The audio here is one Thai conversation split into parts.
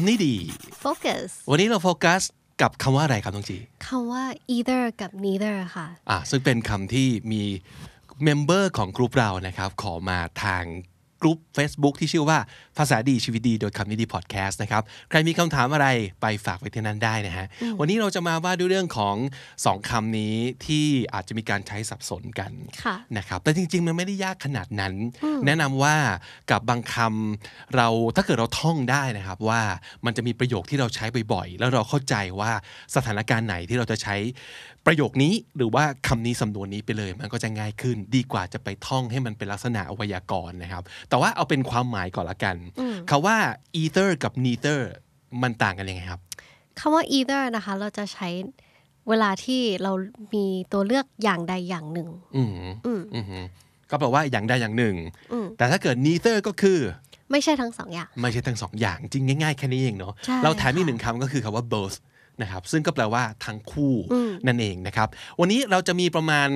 คำนี้ดี focus วันนี้เราโฟกัสกับคำว่าอะไรครับน้องจีคำว่า either กับ neither ค่ะ อ่าซึ่งเป็นคำที่มี member ของกลุ่มเรานะครับ ขอมาทาง กลุ่ม Facebook ที่ชื่อว่าภาษาดีชีวิตดี โดยคำนี้ดีพอดแคสต์นะครับ ใครมีคำถามอะไรไปฝากไว้ที่นั่นได้นะฮะ วันนี้เราจะมาว่าด้วยเรื่องของสองคำนี้ที่อาจจะมีการใช้สับสนกันค่ะนะครับ แต่จริง ๆ มันไม่ได้ยากขนาดนั้น แนะนำว่ากับบางคำเราถ้าเกิดเราท่องได้นะครับว่ามันจะมีประโยคที่เราใช้บ่อยๆ แล้วเราเข้าใจว่าสถานการณ์ไหนที่เราจะใช้ ประโยคนี้หรือว่าคำนี้สำนวนนี้ไปเลย มันก็จะง่ายขึ้นดีกว่าจะไปท่องให้มันเป็นลักษณะอวยากรณ์นะครับ แต่ว่าเอาเป็นความหมายก่อนละกันคาว่า either กับ neither มันต่างกันยังไงครับคำว่า either นะคะ เราจะใช้เวลาที่เรามีตัวเลือกอย่างใดอย่างหนึ่งอืมอืมก็แปลว่าอย่างใดอย่างหนึ่ง แต่ถ้าเกิด neither ก็คือ ไม่ใช่ทั้งสองอย่าง ไม่ใช่ทั้งสองอย่าง จริงง่ายๆแค่นี้เองเนาะใช่เราแถมอีกค่ะหนึ่งคำก็คือคำว่า both นะครับซึ่งก็แปลว่าทั้งคู่นั่นเองนะครับ วันนี้เราจะมีประมาณ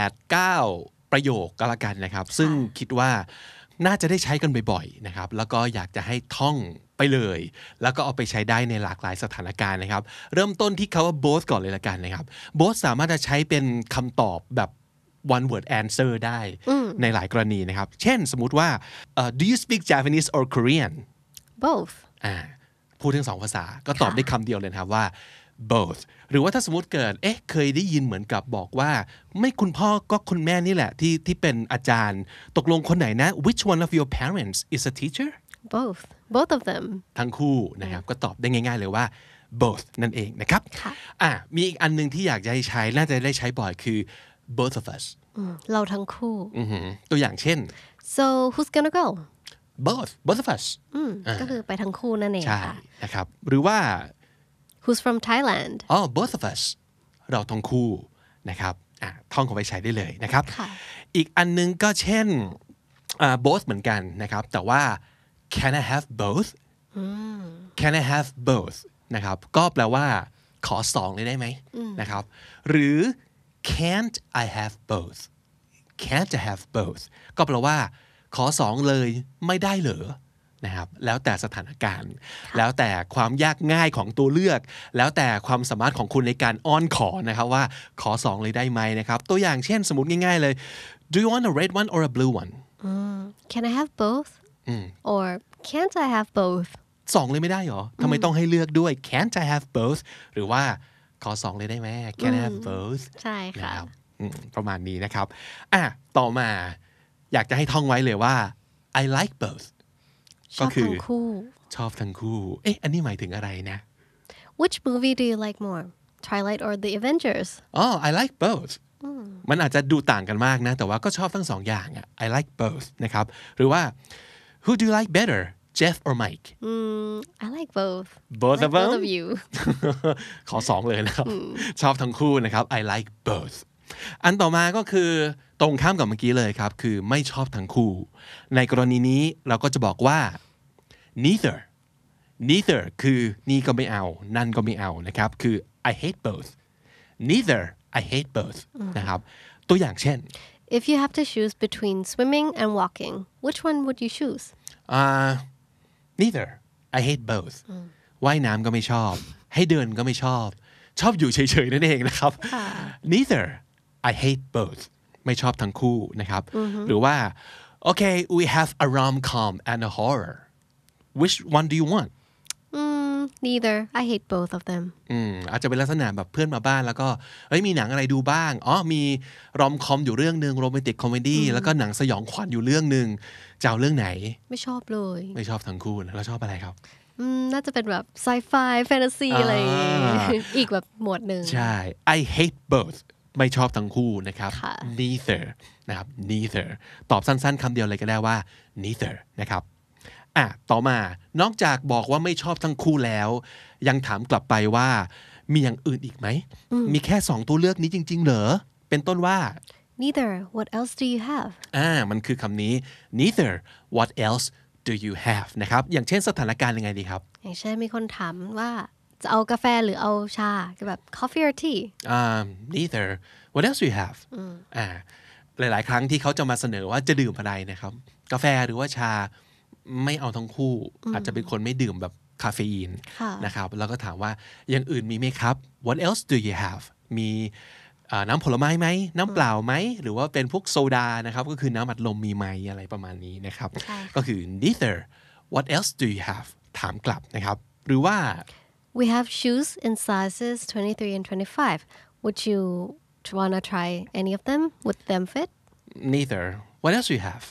8-9 ประโยคก็แล้วกันนะครับ ซึ่งคิดว่าน่าจะได้ใช้กันบ่อยๆนะครับ แล้วก็อยากจะให้ท่องไปเลย แล้วก็เอาไปใช้ได้ในหลากหลายสถานการณ์นะครับ เริ่มต้นที่คาว่า both ก่อนเลยละกันนะครับ both สามารถจะใช้เป็นคำตอบแบบ one word answer ได้ในหลายกรณีนะครับ เช่นสมมุติว่าเอ่อ do you speak Japanese or Korean both อ่า พูดทั้งสองภาษา ก็ตอบได้คำเดียวเลยนะครับว่า both หรือว่าถ้าสมมติเกิด เอ๊ะ เคยได้ยินเหมือนกับบอกว่า ไม่คุณพ่อก็คุณแม่นี่แหละ ที่ที่เป็นอาจารย์ ตกลงคนไหนนะ which one of your parents is a teacher both both of them ทั้งคู่นะครับ ก็ตอบได้ง่าย ๆ เลยว่า both นั่นเองนะครับค่ะอะมีอีกอันหนึ่งที่อยากจะให้ใช้ น่าจะได้ใช้บ่อยคือ both of us อืมเราทั้งคู่อือหือตัวอย่างเช่น so who's gonna go both both of us อืมก็คือไปทั้งคู่นั่นเองใช่ค่ะนะครับ หรือว่า who's from Thailand อ๋อ both of us เราทั้งคู่นะครับอะท่องเอาไว้ใช้ได้เลยนะครับค่ะอีกอันนึงก็เช่นอ่า both เหมือนกันนะครับ แต่ว่า can I have both can I have both นะครับ ก็แปลว่า ขอสองเลยได้ไหมนะครับ หรือ can't I have both can't I have both ก็แปลว่า ขอสองเลยไม่ได้เหรอนะครับแล้วแต่สถานการณ์ แล้วแต่ความยากง่ายของตัวเลือก แล้วแต่ความสามารถของคุณในการอ้อนขอนะครับว่าขอสองเลยได้ไหมนะครับตัวอย่างเช่นสมมติง่ายๆเลย do you want a red one or a blue one can I have both or can't I have both สองเลยไม่ได้เหรอทำไมต้องให้เลือกด้วย can't I have both หรือว่าขอสองเลยได้ไหม can I have both ใช่นะค่ะครับอืมประมาณนี้นะครับอะต่อมา อยากจะให้ท่องไว้เลยว่า I like both ชอบก็คือทั้งคู่ชอบทั้งคู่ เอ๊ะ อันนี้หมายถึงอะไรนะ which movie do you like more Twilight or The Avengers อ๋อ I like both มันอาจจะดูต่างกันมากนะ แต่ว่าก็ชอบทั้งสองอย่างอะ I like both นะครับ หรือว่า Who do you like better Jeff or Mike mm, I like both Both I of like both them? of you ขอสองเลยนะครับ ชอบทั้งคู่นะครับ I like both อันต่อมาก็คือตรงข้ามกับเมื่อกี้เลยครับ คือไม่ชอบทั้งคู่ ในกรณีนี้เราก็จะบอกว่า neither neither คือนี่ก็ไม่เอา นั่นก็ไม่เอานะครับ คือ I hate both neither I hate both นะครับ ตัวอย่างเช่น if you have to choose between swimming and walking which one would you choose uh, neither I hate both ว่ายน้ำก็ไม่ชอบ ให้เดินก็ไม่ชอบ ชอบอยู่เฉยๆนั่นเองนะครับ neither I hate both ไม่ชอบทั้งคู่นะครับ หรือว่า okay we have a rom-com and a horror which one do you want mm, neither I hate both of them อืมอาจจะเป็นลักษณะแบบเพื่อนมาบ้านแล้วก็เฮ้ยมีหนังอะไรดูบ้าง อ๋อมี rom-com อยู่เรื่องหนึ่ง romantic comedy แล้วก็หนังสยองขวัญอยู่เรื่องหนึ่งจะเอาเรื่องไหน ไม่ชอบเลย ไม่ชอบทั้งคู่นะแล้วชอบอะไรครับอืมน่าจะเป็นแบบ sci-fi fantasy อะไรอย่างงี้อีกแบบหมวดหนึ่งใช่ I hate both ไม่ชอบทั้งคู่นะครับค่ะ neither นะครับ neither ตอบสั้นๆคำเดียวเลยก็ได้ว่า neither นะครับอะต่อมานอกจากบอกว่าไม่ชอบทั้งคู่แล้ว ยังถามกลับไปว่า มีอย่างอื่นอีกไหม มีแค่สองตัวเลือกนี้จริง ๆ เหรอ เป็นต้นว่า neither what else do you have อ่ามันคือคำนี้ neither what else do you have นะครับ อย่างเช่นสถานการณ์ยังไงดีครับ อย่างเช่นมีคนถามว่า จะเอากาแฟหรือเอาชาก็แบบ coffee or tea um, neither what else do you have อ่าหลาย ๆ ครั้งที่เขาจะมาเสนอว่าจะดื่มอะไรนะครับ กาแฟหรือว่าชาไม่เอาทั้งคู่ อาจจะเป็นคนไม่ดื่มแบบคาเฟอีนค่ะนะครับแล้วก็ถามว่าอย่างอื่นมีไหมครับ what else do you have มีเอ่อน้ำผลไม้ไหม น้ำเปล่าไหม หรือว่าเป็นพวกโซดานะครับ ก็คือน้ำอัดลมมีไหมอะไรประมาณนี้นะครับใช่ค่ะก็คือ neither what else do you have ถามกลับนะครับ หรือว่า We have shoes in sizes 23 and 25. Would you wanna try any of them? Would them fit? neither what else do you have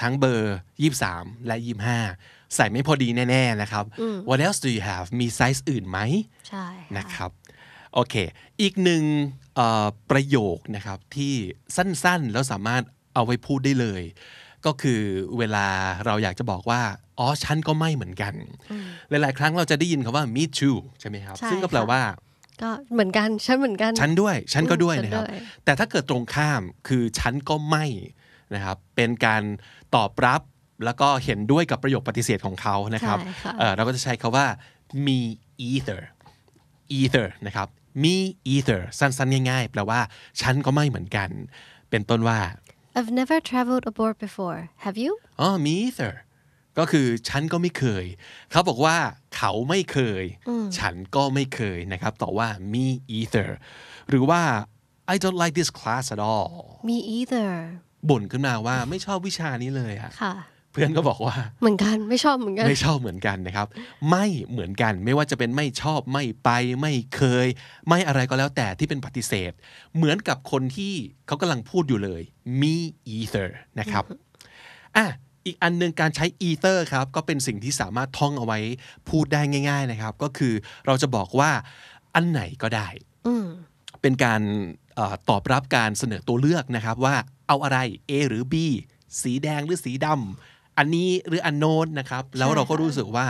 ทั้งเบอร์ 23 และ 25 ใส่ไม่พอดีแน่ ๆ นะครับ what else do you have มีไซส์อื่นไหมใช่ค่ะนะครับ โอเค อีกหนึ่งเอ่อประโยคนะครับที่สั้นๆ แล้วสามารถเอาไว้พูดได้เลย ก็คือเวลาเราอยากจะบอกว่า อ๋อฉันก็ไม่เหมือนกัน หลาย ๆ ครั้งเราจะได้ยินคำว่า me too ใช่ไหมครับใช่ซึ่งก็แปลค่ะว่า ก็เหมือนกัน ฉันเหมือนกัน ฉันด้วย ฉันก็ด้วยฉันนะครับด้วยแต่ถ้าเกิดตรงข้ามคือฉันก็ไม่นะครับ เป็นการตอบรับแล้วก็เห็นด้วยกับประโยคปฏิเสธของเขานะครับใช่ค่ะเอ่อเราก็จะใช้คาว่า me either either นะครับ me either สั้น ๆ ง่าย ๆ แปลว่า ฉันก็ไม่เหมือนกัน เป็นต้นว่า I've never traveled abroad before. Have you? อ๋อ me either ก็คือฉันก็ไม่เคย เขาบอกว่าเขาไม่เคย ฉันก็ไม่เคยนะครับต่อว่า me either หรือว่า I don't like this class at all Me either. บ่นขึ้นมาว่าไม่ชอบวิชานี้เลยอะค่ะเพื่อนก็บอกว่า เหมือนกันไม่ชอบเหมือนกัน ไม่ชอบเหมือนกันนะครับ ไม่เหมือนกันไม่ว่าจะเป็นไม่ชอบไม่ไปไม่เคย ไม่อะไรก็แล้วแต่ที่เป็นปฏิเสธ เหมือนกับคนที่เขากำลังพูดอยู่เลย me either นะครับอะ อีกอันหนึ่งการใช้ either ครับก็เป็นสิ่งที่สามารถท่องเอาไว้พูดได้ง่าย ๆนะครับ ก็คือเราจะบอกว่าอันไหนก็ได้อืมเป็นการเออตอบรับการเสนอตัวเลือกนะครับ ว่าเอาอะไร A หรือ B สีแดงหรือสีดำอันนี้หรืออันโน้นนะครับ แล้วเราก็รู้สึกว่า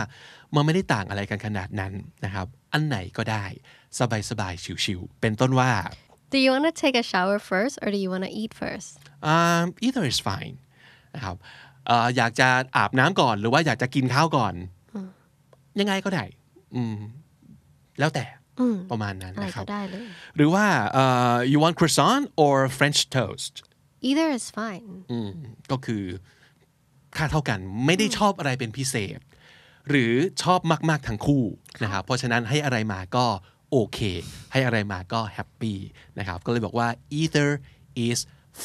มันไม่ได้ต่างอะไรกันขนาดนั้นนะครับ อันไหนก็ได้ สบายๆชิวๆเป็นต้นว่า Do you wanna take a shower first or do you wanna eat first? um, either is fine นะครับเอ่ออยากจะอาบน้ำก่อน หรือว่าอยากจะกินข้าวก่อน ยังไงก็ได้ อืม แล้วแต่อืมประมาณนั้นอะไรนะครัก็บได้เลยหรือว่าเอ่อ you want croissant or French toast Either is fine. อืมก็คือค่าเท่ากันไม่ได้ชอบอะไรเป็นพิเศษ หรือชอบมาก ๆ ทั้งคู่นะครับเพราะฉะนั้นให้อะไรมาก็โอเค ให้อะไรมาก็ happy นะครับ ก็เลยบอกว่า either is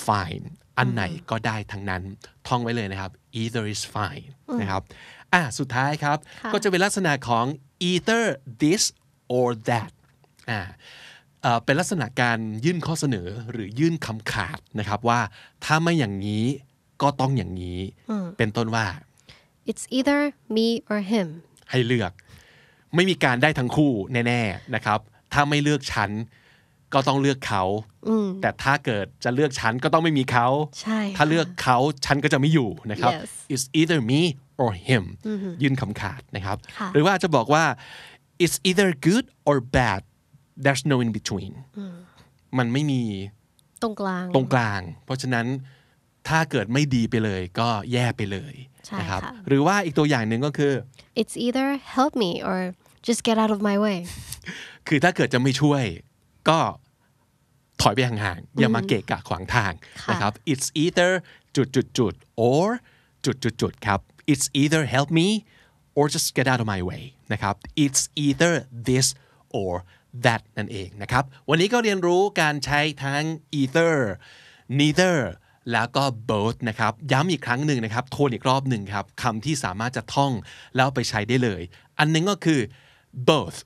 fine อันไหนก็ได้ทั้งนั้น ท่องไว้เลยนะครับ either is fine นะครับอะสุดท้ายครับค่ะก็จะเป็นลักษณะของ either this or that อ่าเอ่อเป็นลักษณะการยื่นข้อเสนอหรือยื่นคำขาดนะครับว่าถ้าไม่อย่างนี้ก็ต้องอย่างนี้ เป็นต้นว่า It's either me or him. ให้เลือก ไม่มีการได้ทั้งคู่แน่ ๆนะครับ ถ้าไม่เลือกฉัน ก็ต้องเลือกเขา แต่ถ้าเกิดจะเลือกฉันก็ต้องไม่มีเขาใช่ถ้าเลือกเขาฉันก็จะไม่อยู่นะครับ Yes it's either me or him ยื่นคำขาดนะครับค่ะหรือว่าจะบอกว่า it's either good or bad there's no in between มันไม่มีตรงกลาง ตรงกลาง เพราะฉะนั้นถ้าเกิดไม่ดีไปเลยก็แย่ไปเลยใช่นะครับค่ะหรือว่าอีกตัวอย่างหนึ่งก็คือ It's either help me or just get out of my way. คือถ้าเกิดจะไม่ช่วย ก็ถอยไปห่างๆอย่ามาเกะกะขวางทางค่ะนะครับ it's either จุดจุดจุด or จุดจุดจุดครับ it's either help me or just get out of my way นะครับ it's either this or that นั่นเองนะครับ วันนี้ก็เรียนรู้การใช้ทั้ง either neither แล้วก็ both นะครับ ย้ำอีกครั้งหนึ่งนะครับทวนอีกรอบหนึ่งครับคำที่สามารถจะท่องแล้วไปใช้ได้เลย อันหนึงก็คือ both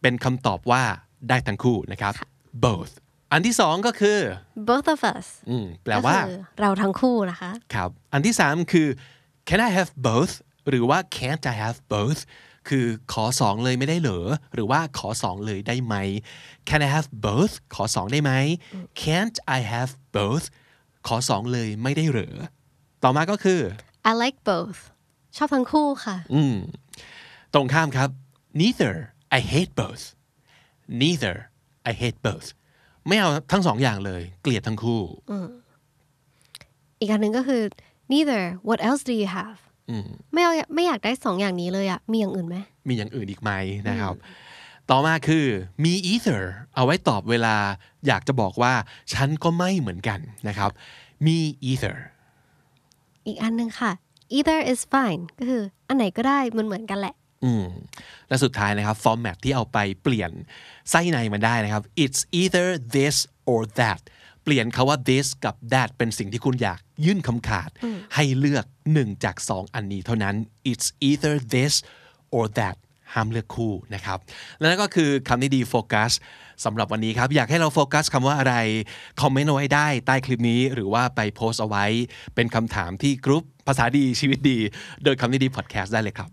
เป็นคำตอบว่า ได้ทั้งคู่นะครับ both อันที่สองก็คือ Both of us อืมแปลว่าก็คือเราทั้งคู่นะคะครับ อันที่สามคือ can I have both หรือว่า can't I have both คือขอสองเลยไม่ได้เหรอ หรือว่าขอสองเลยได้ไหม can I have both ขอสองได้ไหม can't I have both ขอสองเลยไม่ได้เหรอ ต่อมาก็คือ I like both ชอบทั้งคู่ค่ะ อืม ตรงข้ามครับ neither I hate both neither I hate both ไม่เอาทั้งสองอย่างเลย เกลียดทั้งคู่ อีกอันหนึ่งก็คือ neither what else do you have ไม่เอาไม่อยากได้สองอย่างนี้เลยอะมีอย่างอื่นไหม มีอย่างอื่นอีกไหมนะครับ ต่อมาคือ me either เอาไว้ตอบเวลาอยากจะบอกว่า ฉันก็ไม่เหมือนกันนะครับ me either อีกอันหนึ่งค่ะ either is fine ก็คือ อันไหนก็ได้มันเหมือนกันแหละ อืมและสุดท้ายนะครับฟอร์แมตที่เอาไปเปลี่ยนไส้ในมันได้นะครับ it's either this or that เปลี่ยนคาว่า this กับ that เป็นสิ่งที่คุณอยากยื่นคำขาด ให้เลือกหนึ่งจากสองอันนี้เท่านั้น it's either this or that ห้ามเลือกคู่นะครับ และนั่นก็คือคำนี้ดีโฟกัสสำหรับวันนี้ครับ อยากให้เราโฟกัสคำว่าอะไร คอมเมนต์เอาไว้ได้ใต้คลิปนี้ หรือว่าไปโพสต์เอาไว้ เป็นคำถามที่กรุ๊ปภาษาดีชีวิตดี โดยคำนี้ดีพอดแคสต์ได้เลยครับ